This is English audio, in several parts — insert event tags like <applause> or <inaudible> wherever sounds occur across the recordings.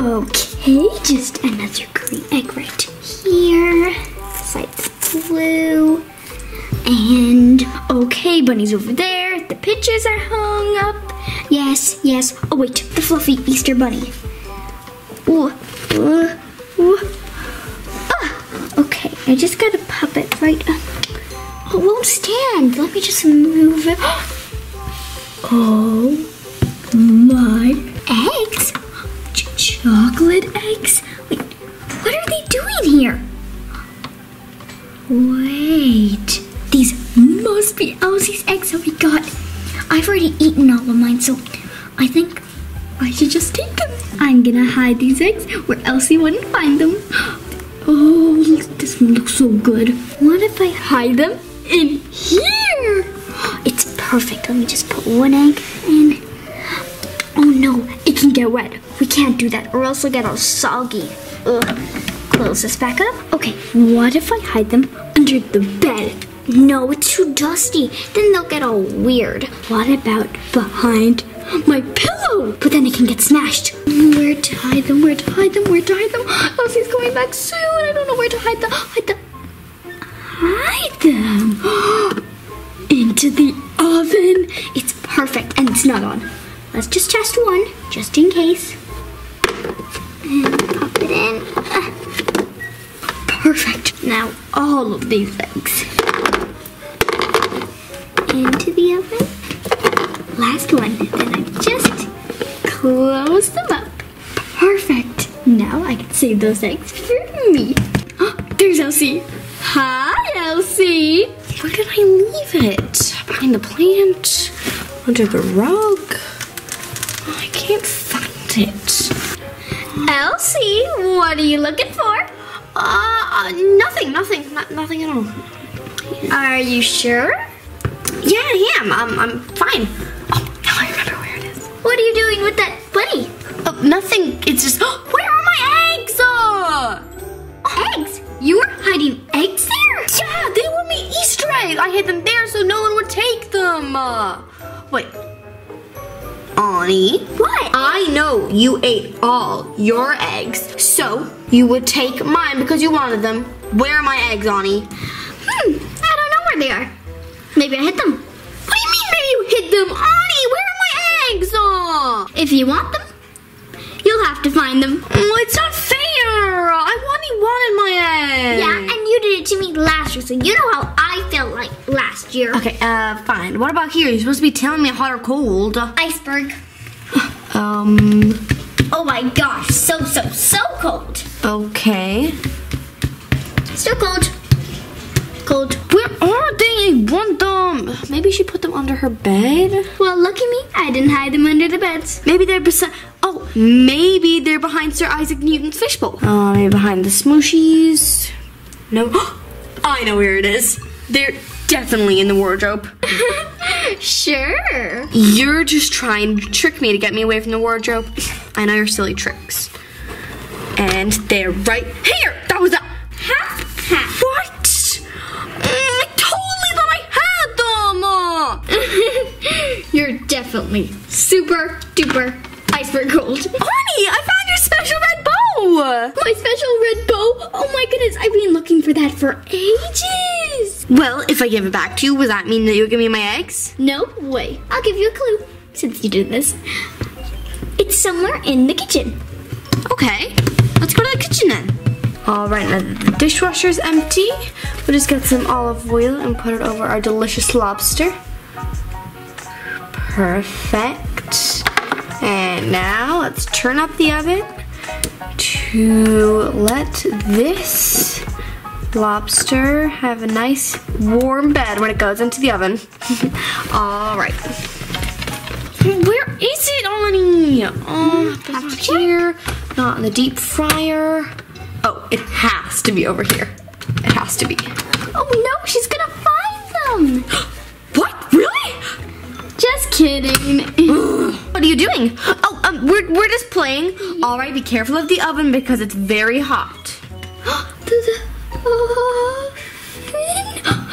Okay, just another green egg right here. Side's blue. And okay, bunny's over there. The pictures are hung up. Yes, yes. Oh wait, the fluffy Easter bunny. Ooh, ooh, ooh. Ah, okay, I just gotta pop it right up. Oh, it won't stand. Let me just move it. <gasps> Oh my chocolate eggs? Wait, what are they doing here? Wait, these must be Elsie's eggs that we got. I've already eaten all of mine, so I think I should just take them. I'm gonna hide these eggs where Elsie wouldn't find them. Oh, this one looks so good. What if I hide them in here? It's perfect. Let me just put one egg in. Oh no, it can get wet. We can't do that or else we'll get all soggy. Ugh. Close this back up. Okay, what if I hide them under the bed? No, it's too dusty. Then they'll get all weird. What about behind my pillow? But then it can get smashed. Where to hide them? Where to hide them? Where to hide them? Elsie's coming back soon. I don't know where to hide them. Hide them. Hide them. <gasps> Into the oven. It's perfect and it's not on. Let's just test one, just in case. Perfect. Now all of these eggs into the oven. Last one. Then I just close them up. Perfect. Now I can save those eggs for me. Oh, <gasps> there's Elsie. Hi, Elsie. Where did I leave it? Behind the plant? Under the rug? I can't find it. Elsie, what are you looking for? Oh, Uh, nothing, nothing, not, nothing at all. Are you sure? Yeah, I am. I'm, I'm fine. Oh, now I remember where it is. What are you doing with that bunny? Oh, nothing. It's just. <gasps> where are my eggs? Uh, Eggs? You were hiding eggs there? yeah, they were my Easter eggs. I hid them there so no one would take them. Uh, wait. Annie, What? I know you ate all your eggs, so you would take mine because you wanted them. Where are my eggs, Annie? Hmm, I don't know where they are. Maybe I hid them. What do you mean maybe you hid them? Annie, where are my eggs? Uh, If you want them, you'll have to find them. oh, it's not fair. I only wanted my eggs. Yeah, and you did it to me last year, so you know how I felt like last year. Okay, uh, fine. What about here? You're supposed to be telling me hot or cold. Iceberg. <gasps> Um, Oh my gosh, so, so, so cold. Okay. Still cold. Cold. Where are they? I want them. Maybe she put them under her bed. Well, look at me. I didn't hide them under the beds. Maybe they're beside. Oh, maybe they're behind Sir Isaac Newton's fishbowl. Uh, maybe behind the smooshies. No. <gasps> I know where it is. They're definitely in the wardrobe. <laughs> sure. You're just trying to trick me to get me away from the wardrobe. I know your silly tricks. And they're right here. That was a. Ha ha. What? Mm, I totally thought I had them. You're definitely super duper iceberg cold. Honey, I found your special red bow. My special red bow. Oh my goodness, I've been looking for that for ages. Well, if I give it back to you, does that mean that you'll give me my eggs? No way. I'll give you a clue since you did this. It's somewhere in the kitchen. Okay, to the kitchen in. All right, now that the dishwasher's empty. We'll just get some olive oil and put it over our delicious lobster. Perfect. And now let's turn up the oven to let this lobster have a nice warm bed when it goes into the oven. <laughs> All right. Where is it, Annie? Oh, here. Not in the deep fryer. Oh, it has to be over here. It has to be. Oh no, she's gonna find them. <gasps> What? Really? Just kidding. <gasps> What are you doing? Oh, um, we're, we're just playing. All right, be careful of the oven because it's very hot. <gasps>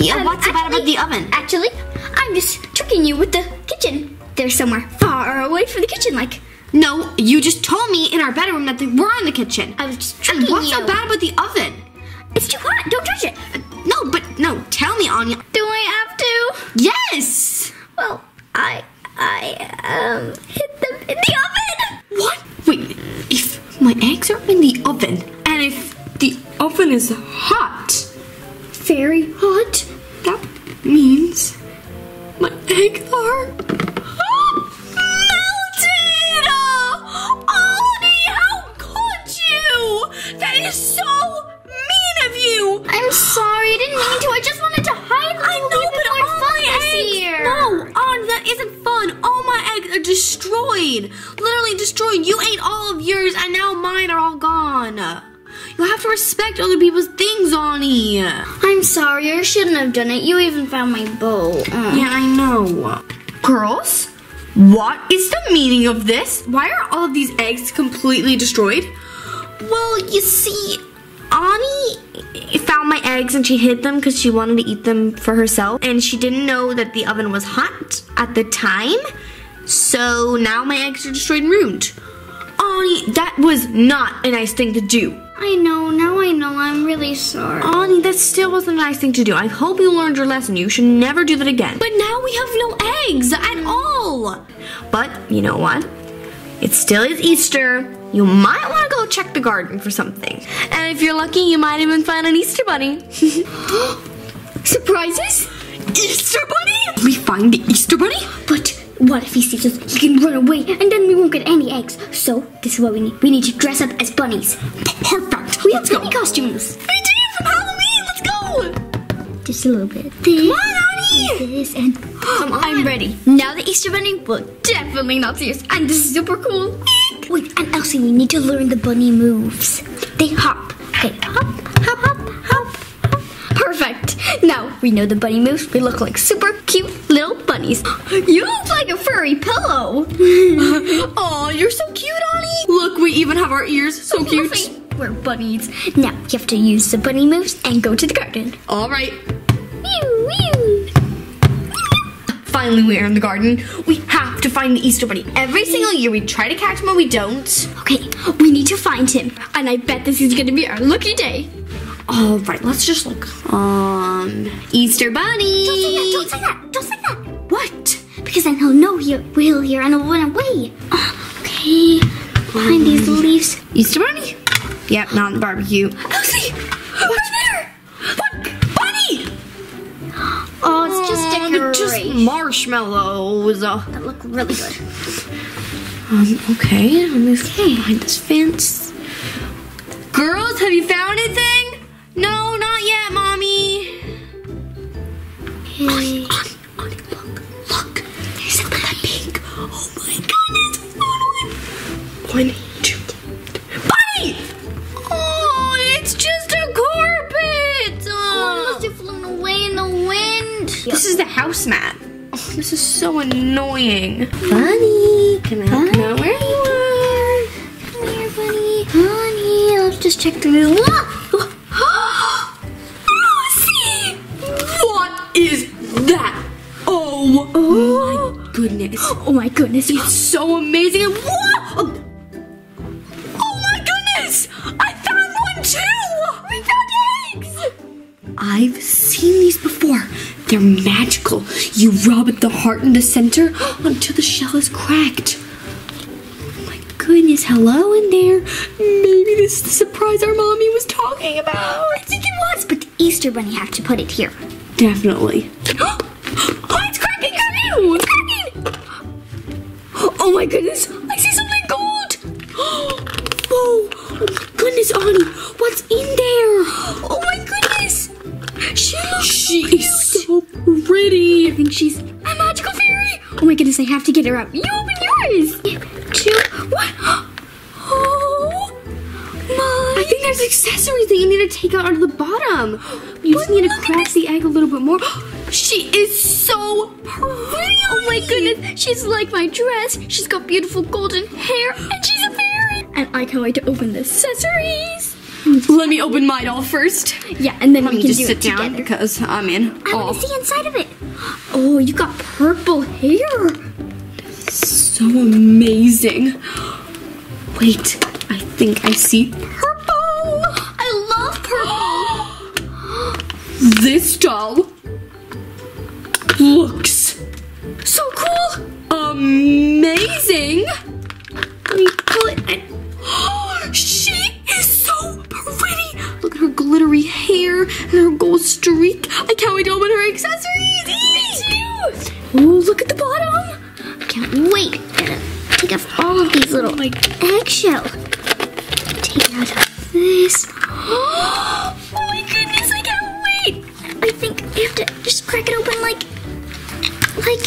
Yeah, what's so bad about the oven? Actually, I'm just tricking you with the kitchen. They're somewhere far away from the kitchen, like No, you just told me in our bedroom that they were in the kitchen. I was just And tricking what's you. so bad about the oven? It's too hot. Don't touch it. Uh, No, but no, tell me, Anya. Do I have to? Yes! Well, I I um hit them in the oven. What? Wait, if my eggs are in the oven, and if the oven is hot, Very hot. that means my eggs are sorry. I mean to. I just wanted to hide them. I know, but all my eggs. here. No, On, that isn't fun. All my eggs are destroyed. Literally destroyed. You ate all of yours, and now mine are all gone. You have to respect other people's things, Annie. I'm sorry. I shouldn't have done it. You even found my bowl. Mm. Yeah, I know. Girls, what is the meaning of this? Why are all of these eggs completely destroyed? Well, you see, Annie eggs and she hid them because she wanted to eat them for herself. And she didn't know that the oven was hot at the time. So now my eggs are destroyed and ruined. Annie, that was not a nice thing to do. I know. Now I know. I'm really sorry. Annie, that still wasn't a nice thing to do. I hope you learned your lesson. You should never do that again. But now we have no eggs at all. But you know what? It still is Easter. You might want to go check the garden for something. And if you're lucky, you might even find an Easter bunny. <gasps> Surprises? Easter bunny? We find the Easter bunny? But what if he sees us? He can run away, and then we won't get any eggs. So this is what we need. We need to dress up as bunnies. Perfect. We have Let's go. bunny costumes. We do from Halloween. Let's go. Just a little bit. This, Come on, Annie. this, and <gasps> Come on. I'm ready. Now the Easter Bunny will definitely not see us, and this is super cool. Wait, and Elsie, we need to learn the bunny moves. They hop. Okay, hop, hop, hop, hop, hop. Perfect. Now we know the bunny moves. We look like super cute little bunnies. You look like a furry pillow. <laughs> Oh, you're so cute, Annie. Look, we even have our ears. So cute. We're bunnies. Now you have to use the bunny moves and go to the garden. All right. Finally, we're in the garden. We to find the Easter Bunny. Every single year, we try to catch him, but we don't. Okay, we need to find him, and I bet this is gonna be our lucky day. All right, let's just look. Um, Easter Bunny. Don't say that! Don't say that! Don't say that! What? Because then he'll know he will hear and he'll run away. Ah, okay, behind these leaves. Easter Bunny? Yep, not in the barbecue. Elsie, what's? What? They're just marshmallows. That look really good. um, okay, let me behind this fence. Girls, have you found anything? No, not yet, mommy. Okay. look, look. There's a little pink. Oh my goodness. One, two, wind. this is the house mat. Oh, this is so annoying. Bunny, come out, come out where you are. Come here, bunny. Honey, let's just check through this. Lucy! What is that? Oh, oh my <gasps> goodness. Oh my goodness. It's <gasps> so amazing. Whoa! Oh. oh my goodness! I found one too! We found eggs! I've seen these before. They're magical. You rub at the heart in the center until the shell is cracked. Oh my goodness, hello in there. Maybe this is the surprise our mommy was talking about. I think it was, but the Easter bunny have to put it here. Definitely. <gasps> oh, it's cracking! It's cracking! Oh my goodness, I see something gold! <gasps> Whoa! Oh my goodness, Annie, what's in there? Oh my goodness! She looks she so pretty. I think she's a magical fairy. Oh my goodness, I have to get her out. You open yours. Two. What? Oh my! I think there's accessories that you need to take out of the bottom. You just need to crack the egg a little bit more. <gasps> She is so pretty. Oh my goodness, she's like my dress. She's got beautiful golden hair, and she's a fairy. And I can't wait to open the accessories. Let me open my doll first. Yeah, and then Let we can just do sit it down together. because I'm in I want to see inside of it. Oh, you got purple hair. So amazing. Wait, I think I see purple. I love purple. <gasps> This doll looks so cool. Amazing. Let me pull it. <gasps> She is so pretty. Look at her glittery hair and her gold streak. I can't wait to open her accessories. Me too. Oh, look at the bottom. I can't wait. Gotta take off all of these little my eggshell. Take out of this. <gasps> Oh my goodness, I can't wait. I think you have to just crack it open like, like.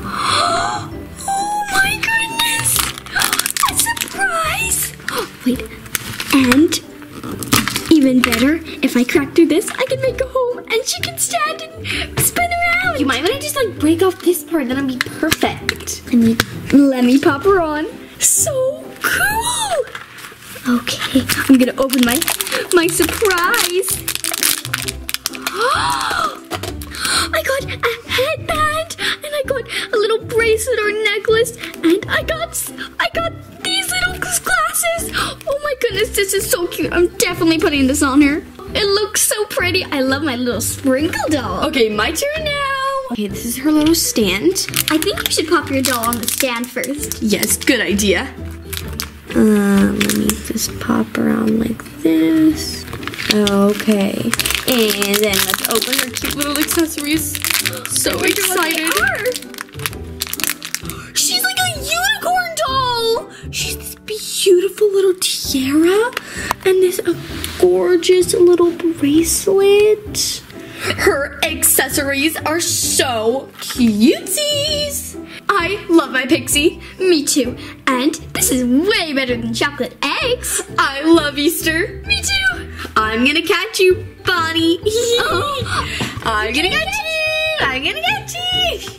<gasps> Oh my goodness! <gasps> A surprise! Wait, and even better, if I crack through this, I can make a home and she can stand and then it'll be perfect. Let me, let me pop her on. So cool! Okay. I'm gonna open my my surprise. <gasps> I got a headband and I got a little bracelet or necklace and I got I got these little glasses. Oh my goodness, this is so cute. I'm definitely putting this on her. It looks so pretty. I love my little sprinkle doll. Okay, my turn now. Okay, this is her little stand. I think you should pop your doll on the stand first. Yes, good idea. Um, let me just pop around like this. Okay. And then let's open her cute little accessories. So excited. She's like a unicorn doll. She's this beautiful little tiara and this uh, gorgeous little bracelet. Her accessories are so cutesies. I love my pixie. Me too. And this is way better than chocolate eggs. I love Easter. Me too. I'm gonna catch you, Bonnie. <laughs> Oh. I'm gonna catch you. I'm gonna catch you.